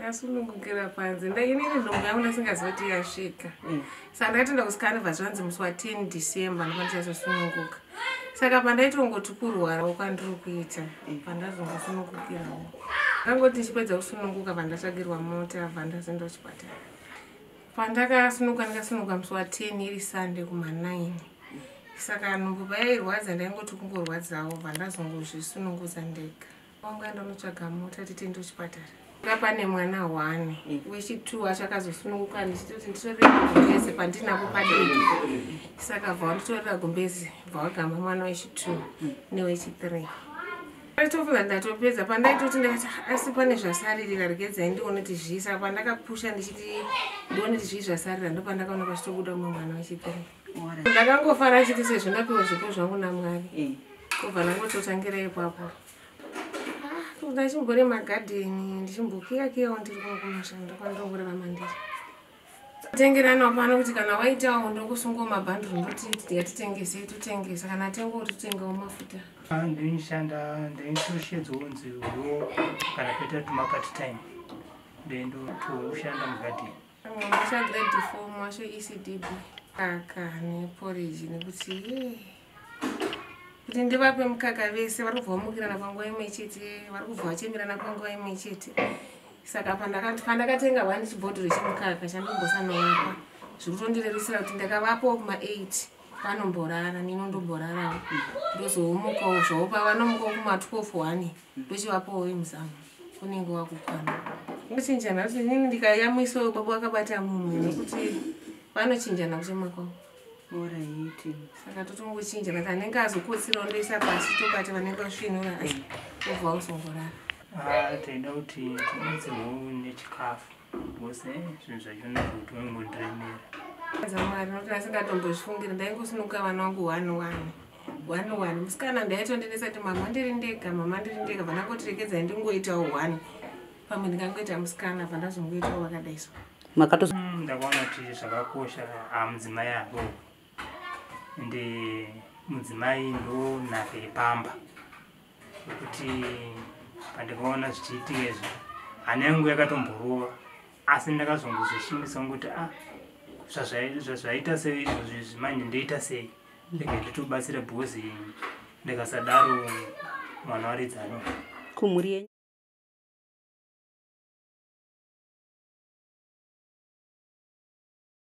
ndasunungukira panze. Ndainini nhongo yangu ndasingaziva kuti yasvika saka ndakatenda kusikanivha zvanzi musi wa10 december ndokwandichazosununguka saka pandaitongoti kurwara kwandiri kuita pandazongosunungukirawo. Ndangoti ndichipedza kusununguka pandatsvagirwa mota pandazoenda kuchipatara. Pandakasununguka ndakasununguka musi wa10 iri sunday kuma9 saka nhumbu payairwadza ndaingoti kungorwadzawo pandazongozvisununguza ndega. Wangaenda unotsvaga mota titende kuchipatara. ka pane mwana hwane wechitu achakazosununguka ndichitoti nditorere gumbezi pandinapo padiki. Saka bva wanditorera gumbezi bva wagamba mwana wechitu newechithree. Tofunza ndatopedza pandaitoti ndakati asi pane zvasaririra regedzai ndione kuti zvii saka pandakapusha ndichiti ndione kuti zvii zvasarira ndo pandakaona pachitobuda mumwe mwana wechithree. Ndakangofara chiti sezvo ndapiwa zvipo zvangu namwari. Kubva nangototangira ipapo ndachimbori magadheni ndichimbokiyakiyawo ndiri kunokumashando kwandongorarama ndiri tengeranawo pano kuti kana waitawo ndokusungawo mabhanduru ndoti yatitengesei totengesa kana tengewo totengawo mafuta. Ndinoshanda ndaitoshedzawo nziwo kana kuita tumakati time ndendotoshanda mugadheni. Masha grade four masho ecdb kaka neporiji nekuti kuti ndivape mukaka vese vari kubva vamukirana panguva imwe chete vari kubva vachemirana panguva imwe chete. Saka pandakatenga hwani chibhodhoro chemukaka chandombosanovapa zviri kutondirerisira kuti ndakavapawo kuma8 vanomborara ninondomborarawo. Ndozoomukawo zvopa vanomukawo kuma12 hwani ndochivapawo vemuzamo unenge wakukwana. Ndochinjana kuti inini ndikayamwisawo baba wakabata mumwe nekuti vanochinjana kuchemakwavo oraiti saka totongochinjana kana anenge azokotsirawo ndoisa pasi tobata vanenge vasvinura asi obva uzongorara taida kuti tinetsewo nechikafu bcause zvinhu zvachona zvokuti vangondiremera dzamwari nokuti asingatombozvifungira ndaingosununguka vana vangu one one. One one. Musikana ndaitondinesa kuti mama ndiri ndega mama ndiri ndega. Vanangotirekedzai ndingoitawo one. Pamwe ndingangoita musikana pandazongoitawo vakadaiswa makato Mm, ndakaona kuti zvakakosha hamudzimai avo ende mudzimai ndo nhaka yepamba nokuti pandikaona zvichiitika izvi hana yangu yakatomborova asi ndakazongozvishimbisa ngokuti a zvazvai- zvazvaita sei izvozvi zvimanje ndoita sei? Ndege nditobatsira bhozi ndikasadaro mwana waridzano kumhuri yenyu